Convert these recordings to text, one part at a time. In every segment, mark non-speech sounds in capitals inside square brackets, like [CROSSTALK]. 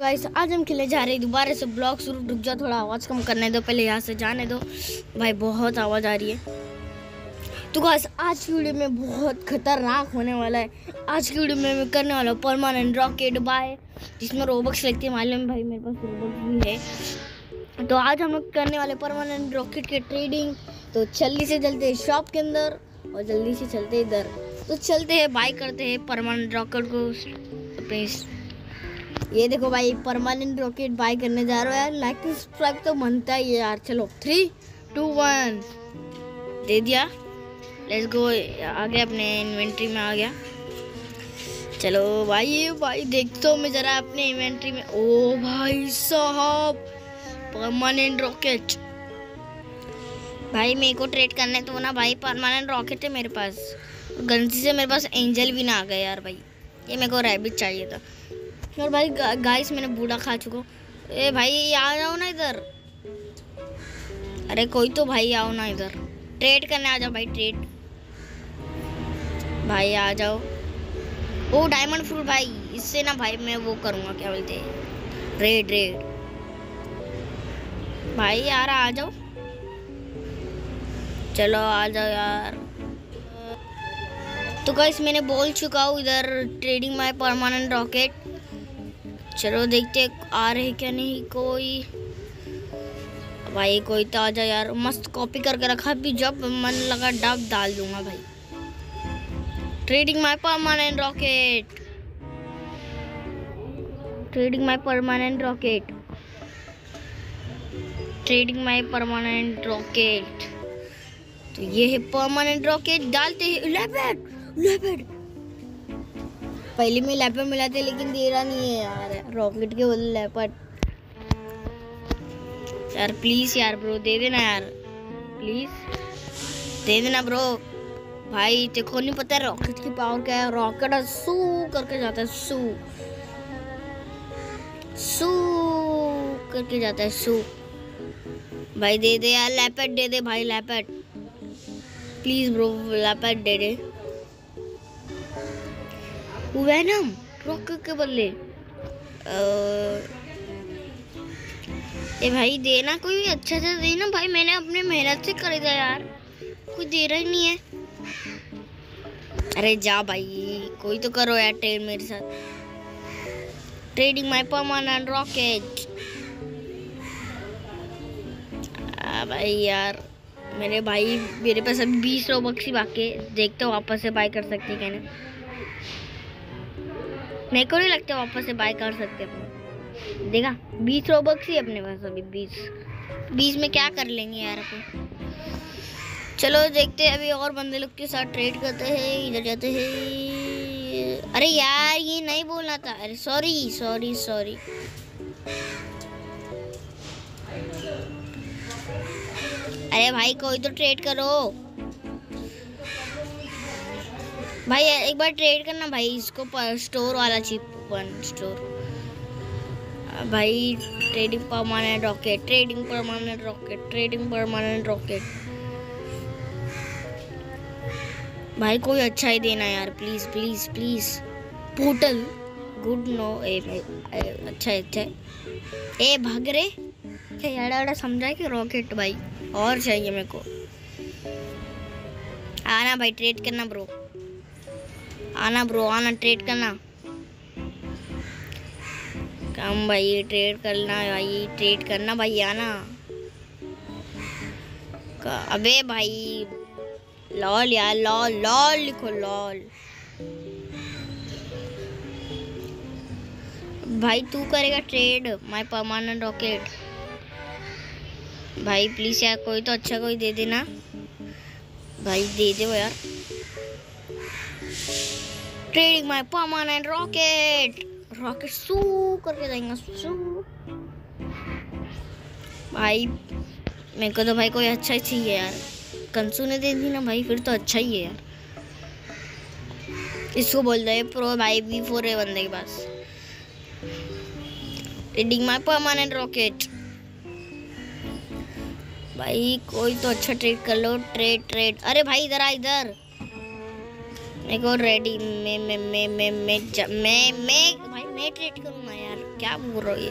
Guys आज हम खेले जा रहे हैं। दोबारा से ब्लॉग शुरू। रुक जाओ, थोड़ा आवाज़ कम करने दो। पहले यहाँ से जाने दो। भाई, बहुत आवाज़ आ रही है। तो गाइस आज की वीडियो में बहुत खतरनाक होने वाला है। आज की वीडियो में मैं करने वाला हूँ परमानेंट रॉकेट बाय जिसमें रोबक्स लगती है। मालूम भाई, मेरे पास रोबक्स भी है। तो आज हम लोग करने वाले परमानेंट रॉकेट के ट्रेडिंग तो जल्दी से चलते शॉप के अंदर और जल्दी से चलते इधर। तो चलते हैं बाय करते हैं परमानेंट रॉकेट को। अपने ये देखो भाई परमानेंट रॉकेट बाय करने जा रहा हो लाइक सब्सक्राइब तो बनता ही है यार। चलो थ्री टू वन दे दिया। लेट्स गो आ गया अपने इन्वेंट्री में, आ गया। चलो भाई भाई, देखता हूँ मैं जरा अपने इन्वेंट्री में। ओ भाई साहब परमानेंट रॉकेट भाई, मेरे को ट्रेड करने तो ना भाई परमानेंट रॉकेट है मेरे पास। गलती से मेरे पास एंजल भी ना आ गया यार भाई। ये मेरे को रैबिट चाहिए था। और भाई गाइस मैंने बूढ़ा खा चुका ए भाई, आ जाओ ना इधर। अरे कोई तो भाई, आओ ना इधर। ट्रेड करने आ जाओ भाई ट्रेड भाई, आ जाओ। ओ डायमंड फ्रूट भाई, इससे ना भाई मैं वो करूँगा, क्या बोलते रेड रेड भाई यार आ जाओ। चलो, आ जाओ यार। तो गाइस मैंने बोल चुका हूँ, इधर ट्रेडिंग माय परमानेंट रॉकेट चलो देखते आ रहे क्या नहीं, कोई। भाई कोई तो आ जा यार, मस्त कॉपी करके रखा भी जब मन लगा डब डाल दूँगा भाई। Trading my permanent rocket trading my permanent rocket trading my permanent rocket तो ये है परमानेंट रॉकेट डालते हैं। लेपेड लेपेड पहले में लेपर्ड मिला था लेकिन दे रहा नहीं है यार। रॉकेट के बदले लेपर्ड यार प्लीज़ यार ब्रो दे देना यार. प्लीज़ दे देना ब्रो भाई, देखो, नहीं पता रॉकेट की पावर क्या है. रॉकेट सू करके जाता है, सू. सू करके जाता है, सू. भाई, दे दे यार लैपेट दे दे भाई लैपेट प्लीज़ ब्रो लैपेट दे दे. वेनम रॉकेट के बदले. ए भाई देना कोई अच्छा सा देना भाई, मैंने अपने मेहनत से खरीदा यार। कोई दे रहा ही नहीं है। अरे जा भाई, कोई तो करो यार ट्रेड मेरे साथ। ट्रेडिंग माय परमानेंट रॉकेट भाई यार, मेरे भाई, मेरे पास अभी बीस रोबक्स ही बाकी देखते हो वापस से बाय कर सकते क्या नहीं। मेरे को नहीं लगता वापस से बाय कर सकते अपने। देखा? बीस रोबक्स ही अपने पास अभी, बीस। बीस में क्या कर लेंगे यार अपन? चलो देखते हैं, अभी और बंदे लोग के साथ ट्रेड करते हैं, इधर जाते हैं। अरे यार, ये नहीं बोलना था। अरे सॉरी सॉरी सॉरी अरे भाई, कोई तो ट्रेड करो। भाई एक बार ट्रेड करना भाई इसको स्टोर वाला चिप वन स्टोर भाई trading permanent rocket trading permanent rocket trading permanent rocket भाई कोई अच्छा ही देना यार please please please portal good no ए, अच्छा अच्छा ए भाग रे. याड़ा समझा कि रॉकेट भाई और चाहिए मेरे को. आना भाई ट्रेड करना ब्रो आना ब्रो, आना ट्रेड करना। कम भाई ट्रेड करना भाई ट्रेड करना भाई, आना। अबे भाई लॉल यार लॉल लॉल लिखो लॉल भाई, तू करेगा ट्रेड माय परमानेंट रॉकेट भाई प्लीज़ यार, कोई तो अच्छा कोई दे देना। भाई, दे दे यार। Trading my permanent rocket rocket सू करके जाएँगे सू भाई, मेरे को तो भाई कोई अच्छा ही चाहिए यार। कंसू ने दे दी ना भाई, फिर तो अच्छा ही है यार। इसको बोल रहे प्रो भाई वी फोर है बंदे के पास। ट्रेडिंग माय परमानेंट रॉकेट भाई, कोई तो अच्छा ट्रेड कर लो। ट्रेड ट्रेड अरे भाई, इधर आ, इधर। देखो रेडी मैं मैं मैं मैं मैं मैं मैं भाई मैं ट्रीट करूँगा यार क्या बोल रहा हो ये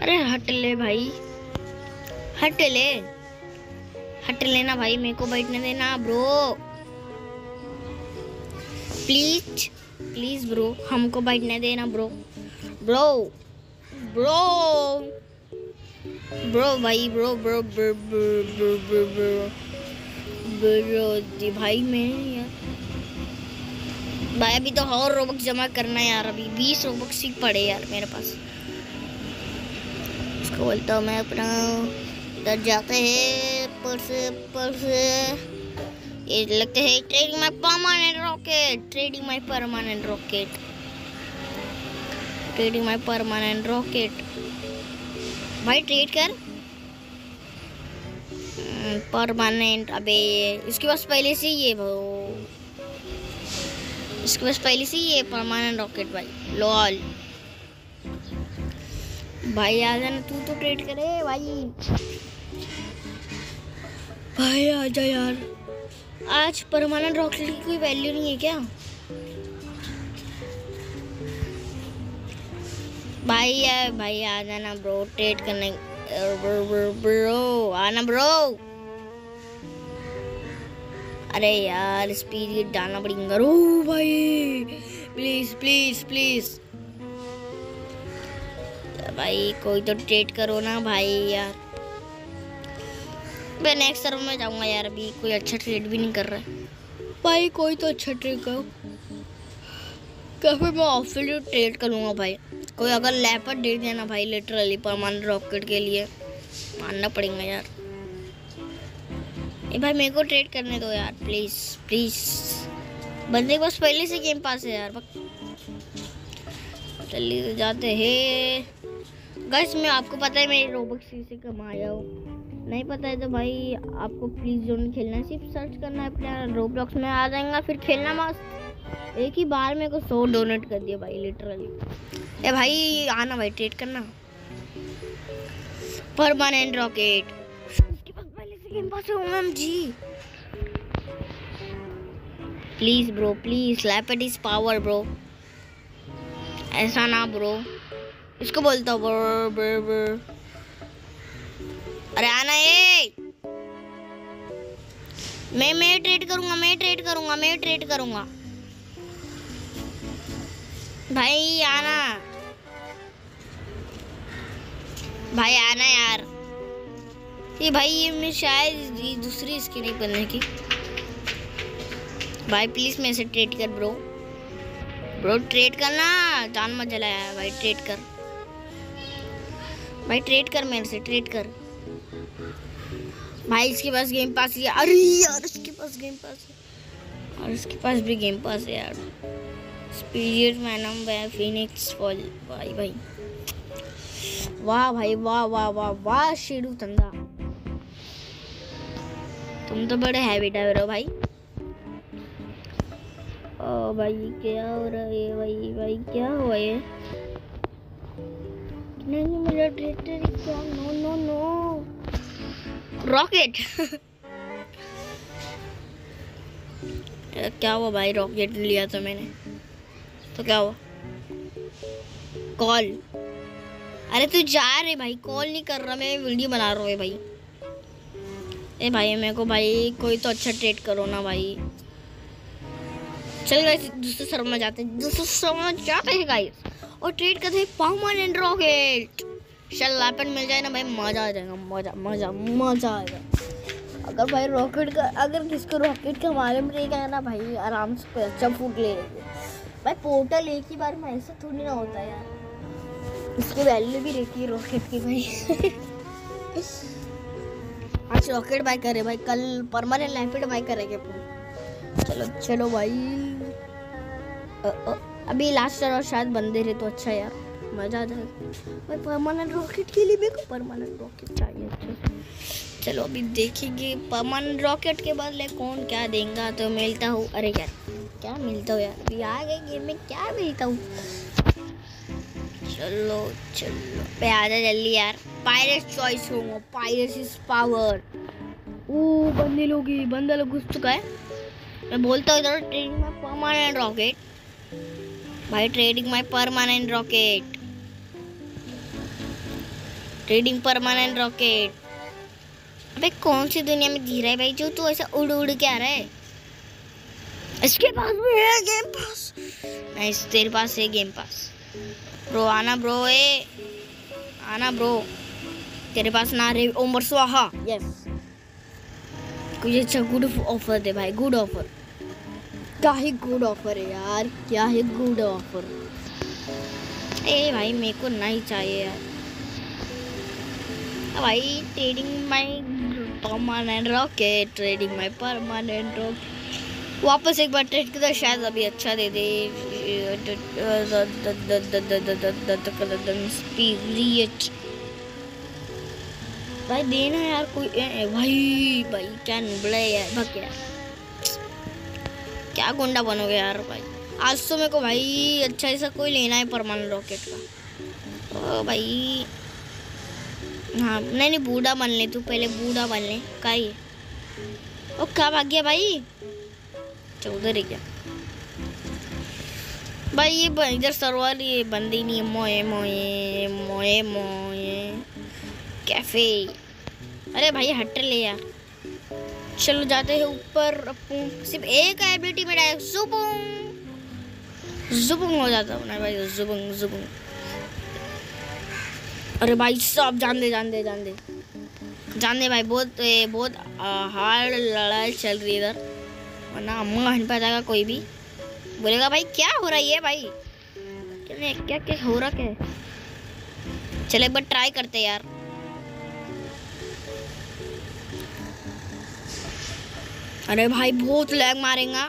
अरे हट ले भाई हट ले हट लेना भाई मेरे को बैठने देना ब्रो प्लीज़ प्लीज़ ब्रो हमको बैठने देना ब्रो ब्रो ब्रो ब्रो भाई bro bro bro bro bro bro bro भाई मैं यार भाई अभी तो और रोबक जमा करना है यार अभी बीस रोबक ही पड़े यार मेरे पास। उसको बोलता हूँ मैं अपना इधर जाते हैं पर्स पर्स ये लगते हैं trading my permanent rocket trading my permanent rocket trading my permanent rocket भाई ट्रेड कर। परमानेंट हम्म, अबे इसके पास पहले से ही है वो इसके पास पहले से ही है परमानेंट रॉकेट भाई। लॉल भाई आ जाना तू तो ट्रेड करे भाई। भाई आ जा यार। आज परमानेंट रॉकेट की कोई वैल्यू नहीं है क्या? भाई यार भाई आ जाना ब्रो ट्रेड करने ब्रो आना ब्रो अरे यार स्पीड डालना पड़ेगा रो भाई प्लीज़ प्लीज़ प्लीज़ भाई, कोई तो ट्रेड करो ना भाई यार। मैं नेक्स्ट सर्व में जाऊँगा यार, अभी कोई अच्छा ट्रेड भी नहीं कर रहा है। भाई, कोई तो अच्छा ट्रेड करो। क्या फिर मैं ऑफ़िस ट्रेड करूँगा भाई। कोई अगर लैपट दे देना भाई लिटरली परमानेंट रॉकेट के लिए। मानना पड़ेगा यार। ए भाई मेरे को ट्रेड करने दो यार प्लीज़ प्लीज़ बंदे के पास पहले से गेम पास है यार चलिए तो जाते हैं। गैस मैं आपको पता है मेरे रोबक से कमाया हूँ। नहीं पता है तो भाई, आपको प्लीज़ जोन खेलना है, सिर्फ़ सर्च करना है अपने रोबलॉक्स में आ जाएगा, फिर खेलना मस्त। एक ही बार मेरे को सौ डोनेट कर दिया भाई लिटरली ए भाई, आना भाई ट्रेड करना। Permanent rocket Impossible, MMG. Please, bro. Please. Leopard is power, bro. ऐसा ना bro. इसको बोलता हूँ अरे आना ये मैं मैं ट्रेड करूँगा मैं ट्रेड करूँगा मैं ट्रेड करूँगा भाई आना भाई आना यार ये भाई ये मैं शायद दूसरी स्किन नहीं बनने की। भाई प्लीज़ मेरे से ट्रेड कर ब्रो ब्रो ट्रेड करना जान मत जलाया भाई ट्रेड कर। भाई ट्रेड कर मेरे से ट्रेड कर। भाई इसके पास गेम पास है अरे यार, इसके पास गेम पास है। और इसके पास भी गेम पास है यार। स्पीरिट मैनम फिनिक्स फॉल भाई भाई। वाह भाई, वाह वाह वाह वाह, शेडू तंदा तुम तो बड़े हैवी ड्राइवर हो भाई। ओ भाई, क्या हो रहा है? भाई भाई, क्या हुआ ये नहीं, मेरा ट्रेक्टर क्या? नो नो नो रॉकेट क्या हुआ भाई? रॉकेट लिया तो मैंने। तो क्या हुआ? कॉल अरे तू जा रहे भाई। कॉल नहीं कर रहा मैं, वीडियो बना रहा हूँ भाई। ए भाई, मेरे को भाई कोई तो अच्छा ट्रेड करो ना भाई। चल गाइस दूसरे सर्व में जाते हैं। दूसरे में जाते हैं और ट्रेड करते हैं परमानेंट रॉकेट चल लापन मिल जाए ना भाई, मज़ा आ जाएगा, मज़ा मज़ा मज़ा आएगा अगर भाई रॉकेट का, अगर किसको रॉकेट का बारे में रहेगा ना भाई, आराम से अच्छा फूट ले लेंगे। भाई पोर्टल एक ही बार में ऐसा थोड़ी ना होता है यार। इसकी वैल्यू भी रहती है रॉकेट की भाई। [LAUGHS] आज रॉकेट बाय करे भाई, कल परमानेंट लैपिड बाय करेंगे चलो चलो भाई। अभी लास्ट और शायद बंदे रहे तो अच्छा यार, मज़ा आ जाएगा भाई परमानेंट रॉकेट के लिए मेरे को परमानेंट रॉकेट चाहिए अच्छा चलो, अभी देखेंगे परमानेंट रॉकेट के बदले कौन क्या देगा तो मिलता हूँ। अरे यार, क्या मिलता हूँ यार? अभी आ गए गेम में, क्या मिलता हूँ? चलो चलो। पे आ जा जल्दी यार। पायरेट चॉइस होगा पायरेट इज़ पावर ओ बंदे लोग ही बंदा लोग घुस चुका है। मैं बोलता हूँ इधर ट्रेन में परमानेंट रॉकेट भाई trading my permanent rocket trading permanent rocket अबे, कौन सी दुनिया में जी रहा है भाई? जो तू ऐसा उड़ उड़ के आ रहा है। इसके पास भी है गेम पास नहीं तेरे पास है गेम पास ब्रो आना ब्रो ए। आना ब्रो तेरे पास ना रे ओमर स्वाहा यस कुछ अच्छा गुड ऑफ़र दे भाई गुड ऑफ़र क्या ही गुड ऑफ़र है यार क्या ही गुड ऑफ़र ए भाई मेरे को नहीं चाहिए यार भाई trading my permanent rocket trading my permanent rocket वापस एक बार ट्रेड कर शायद अभी अच्छा दे दे स्पिरिट भाई देना यार कोई ए, भाई भाई क्या नुबड़ा यार भाग यार क्या गुंडा बनोगे यार भाई? आज तो मेरे को भाई अच्छा ऐसा कोई लेना है परमानेंट रॉकेट का। ओ भाई। हाँ नहीं नहीं बूढ़ा बन ले तू पहले बूढ़ा बन ले का ही ओ क्या भाग गया भाई? चौधरी क्या भाई ये इधर सरवर ये बंदी नहीं है मोए मोए मोए मोए। कैफ़े। अरे भाई हट ले यार। चलो जाते हैं ऊपर सिर्फ़ एक एबिलिटी में डायरेक्ट जुबुंग। जुबुंग हो जाता हूँ भाई, जुबुंग जुबुंग। अरे भाई, सब जान दे जान दे जान। दे जान दे भाई, बहुत बहुत हार्ड लड़ाई चल रही है इधर। वरना अम्मा हन पे जाएगा कोई भी। बोलेगा, भाई, क्या हो रहा है भाई? क्या क्या हो रहा क्या चले बार ट्राई करते यार। अरे भाई, बहुत लैग मारेगा।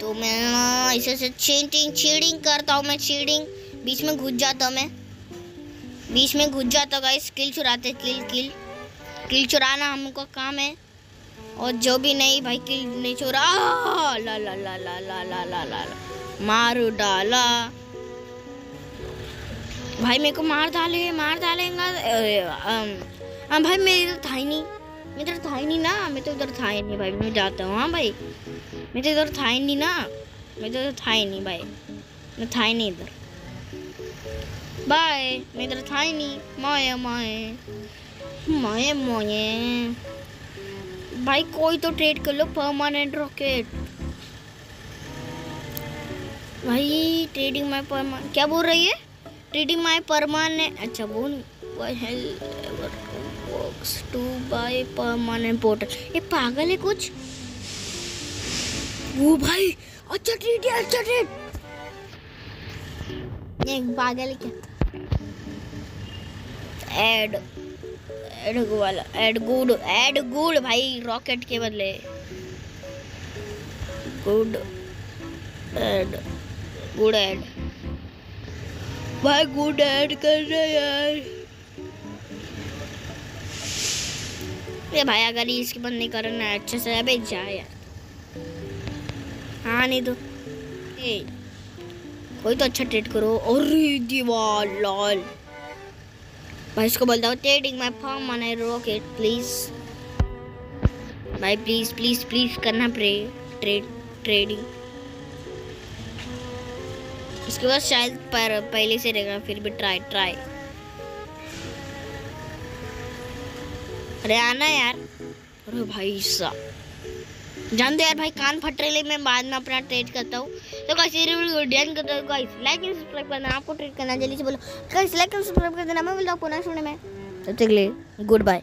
तो मैं ऐसे से चीटिंग चीटिंग करता हूँ मैं चीटिंग बीच में घुस जाता हूँ मैं। बीच में घुस जाता गाइस किल चुराते किल किल किल चुराना हमको काम है। और जो भी नहीं, भाई किल नहीं चुरा। ला ला ला ला ला ला ला ला मार डाला। भाई, मेरे को मार डाले, मार डालेगा। हाँ भाई, मेरी तो था ही नहीं। मैं इधर था ही नहीं ना। मैं तो इधर था ही नहीं भाई। मैं जाता हूँ हाँ भाई। मैं तो इधर था ही नहीं ना। मैं तो इधर था ही नहीं भाई। मैं था ही नहीं इधर। बाय। मैं इधर था ही नहीं। माए माए। माए, मोए। भाई, कोई तो ट्रेड कर लो परमानेंट रॉकेट भाई ट्रेडिंग माय परमानेंट क्या बोल रही है? ट्रेडिंग माय परमानेंट अच्छा बोल। Works to by permanent portal ये पागल है कुछ? वो भाई अच्छा ट्रेड है अच्छा ट्रेड ये पागल है क्या? एड एड वाला एड गुड एड गुड भाई रॉकेट के बदले। गुड एड गुड एड भाई गुड एड कर रहे यार। ये भाई, अगर इसकी बंद नहीं करना है अच्छे से अबे जा यार हाँ नहीं तो ए, कोई तो अच्छा ट्रेड करो। और दीवार, लॉल। भाई, इसको बोलता हूँ trading my permanent rocket please भाई प्लीज़ प्लीज़ प्लीज़ करना प्रे ट्रेड ट्रेडिंग इसके बाद शायद पर पहले से रहेगा, फिर भी ट्राई ट्राई अरे आना यार। अरे भाई साहब। जान दो यार भाई, कान फट रहे मैं बाद में अपना ट्रेड करता हूँ। तो कैसे ध्यान करते हो। गाइस लाइक एंड सब्सक्राइब करना, आपको ट्रेड करना, जल्दी से बोलो। गाइस लाइक एंड सब्सक्राइब कर देना, मैं बोलता हूँ पुनः सुनने में। तक के गुड बाय